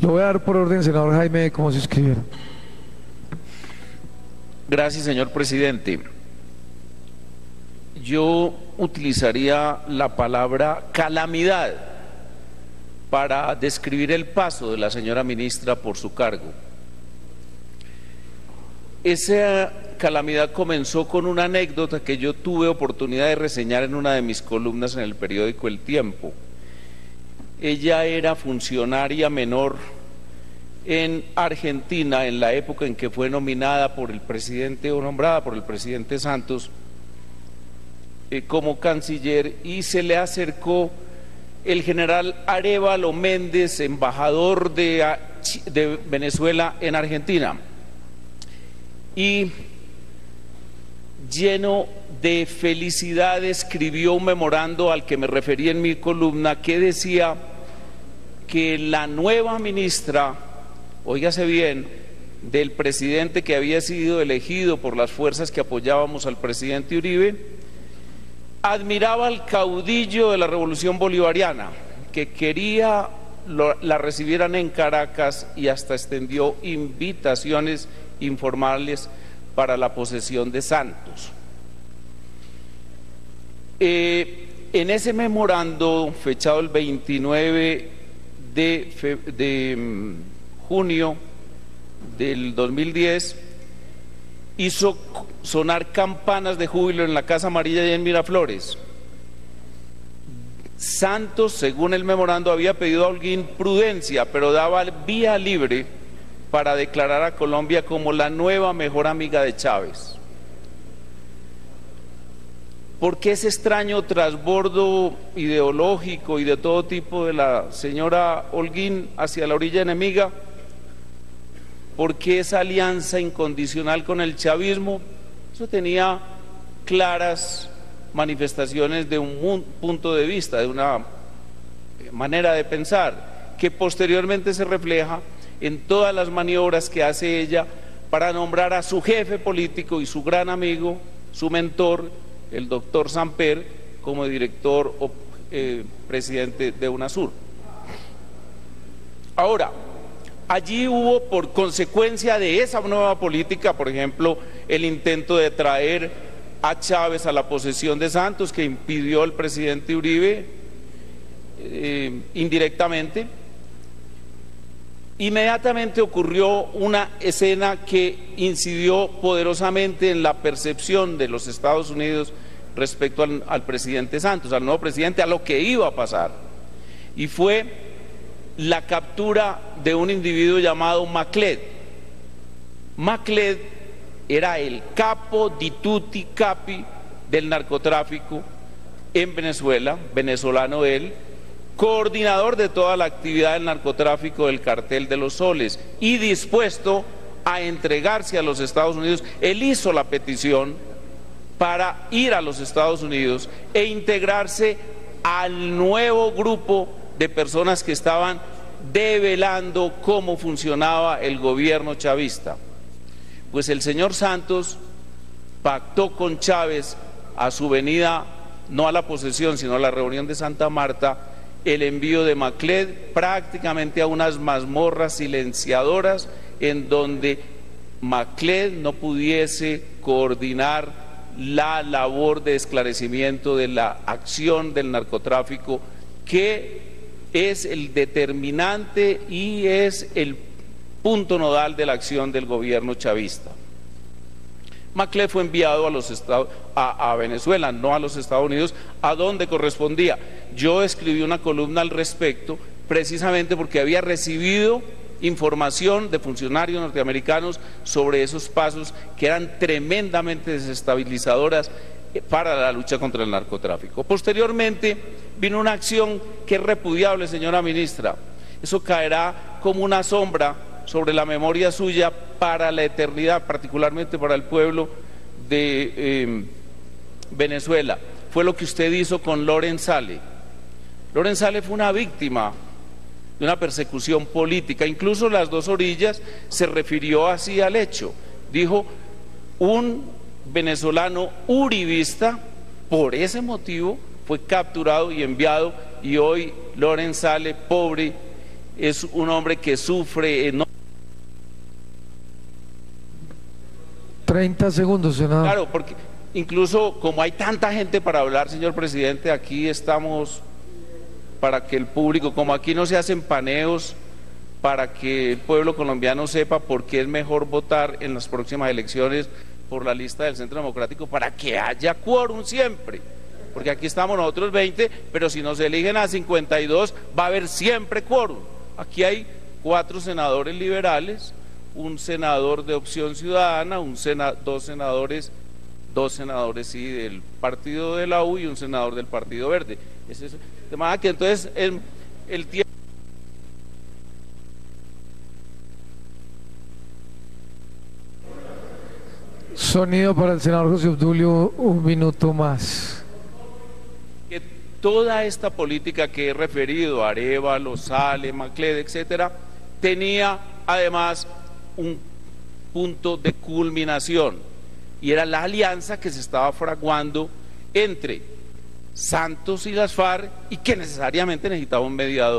Lo voy a dar por orden, senador Jaime, como se escribiera. Gracias, señor presidente. Yo utilizaría la palabra calamidad para describir el paso de la señora ministra por su cargo. Esa calamidad comenzó con una anécdota que yo tuve oportunidad de reseñar en una de mis columnas en el periódico El Tiempo. Ella era funcionaria menor en Argentina en la época en que fue nominada por el presidente o nombrada por el presidente Santos eh, como canciller y se le acercó el general Arevalo Méndez, embajador de, de Venezuela en Argentina. Y lleno de felicidad escribió un memorando al que me referí en mi columna que decía que la nueva ministra, óigase bien, del presidente que había sido elegido por las fuerzas que apoyábamos al presidente Uribe, admiraba al caudillo de la revolución bolivariana, que quería la recibieran en Caracas y hasta extendió invitaciones informales para la posesión de santos. Eh, en ese memorando, fechado el 29 de, de mm, junio del 2010, hizo sonar campanas de júbilo en la Casa Amarilla y en Miraflores. Santos, según el memorando, había pedido a Holguín prudencia, pero daba vía libre para declarar a Colombia como la nueva mejor amiga de Chávez. ¿Por qué ese extraño trasbordo ideológico y de todo tipo de la señora Holguín hacia la orilla enemiga? ¿Por qué esa alianza incondicional con el chavismo? Eso tenía claras manifestaciones de un punto de vista, de una manera de pensar, que posteriormente se refleja en todas las maniobras que hace ella para nombrar a su jefe político y su gran amigo, su mentor, el doctor Samper, como director o eh, presidente de UNASUR. Ahora, Allí hubo, por consecuencia de esa nueva política, por ejemplo, el intento de traer a Chávez a la posesión de Santos, que impidió el presidente Uribe eh, indirectamente. Inmediatamente ocurrió una escena que incidió poderosamente en la percepción de los Estados Unidos respecto al, presidente Santos, al nuevo presidente, a lo que iba a pasar. Y fue la captura de un individuo llamado Macled. Macled era el capo di tutti capi del narcotráfico en Venezuela, venezolano él, coordinador de toda la actividad del narcotráfico del cartel de los soles y dispuesto a entregarse a los Estados Unidos. Él hizo la petición para ir a los Estados Unidos e integrarse al nuevo grupo de personas que estaban develando cómo funcionaba el gobierno chavista. Pues el señor Santos pactó con Chávez a su venida, no a la posesión, sino a la reunión de Santa Marta, el envío de Macled prácticamente a unas mazmorras silenciadoras en donde Macled no pudiese coordinar la labor de esclarecimiento de la acción del narcotráfico que es el determinante y es el punto nodal de la acción del gobierno chavista. Maclé fue enviado a, los Estados, a, Venezuela, no a los Estados Unidos, a donde correspondía. Yo escribí una columna al respecto precisamente porque había recibido información de funcionarios norteamericanos sobre esos pasos que eran tremendamente desestabilizadoras para la lucha contra el narcotráfico. Posteriormente vino una acción que es repudiable, señora ministra. Eso caerá como una sombra sobre la memoria suya para la eternidad, particularmente para el pueblo de em, Venezuela. Fue lo que usted hizo con Loren Sale. Loren Sale fue una víctima de una persecución política. Incluso las dos orillas se refirió así al hecho. Dijo, un venezolano uribista, por ese motivo fue capturado y enviado y hoy Loren sale pobre es un hombre que sufre enormemente 30 segundos, senador. Claro, porque incluso como hay tanta gente para hablar, señor presidente, aquí estamos para que el público, como aquí no se hacen paneos, para que el pueblo colombiano sepa por qué es mejor votar en las próximas elecciones por la lista del Centro Democrático, para que haya quórum siempre. Porque aquí estamos nosotros 20, pero si nos eligen a 52, va a haber siempre quórum. Aquí hay cuatro senadores liberales, un senador de opción ciudadana, un sena, dos senadores, dos senadores sí del partido de la U y un senador del Partido Verde. Es, de manera que entonces el, el tiempo Sonido para el senador José Obdulio, un minuto más. que toda esta política que he referido, Arevalo, Sale, Macled, etcétera, tenía además un punto de culminación y era la alianza que se estaba fraguando entre Santos y las FARC y que necesariamente necesitaba un mediador.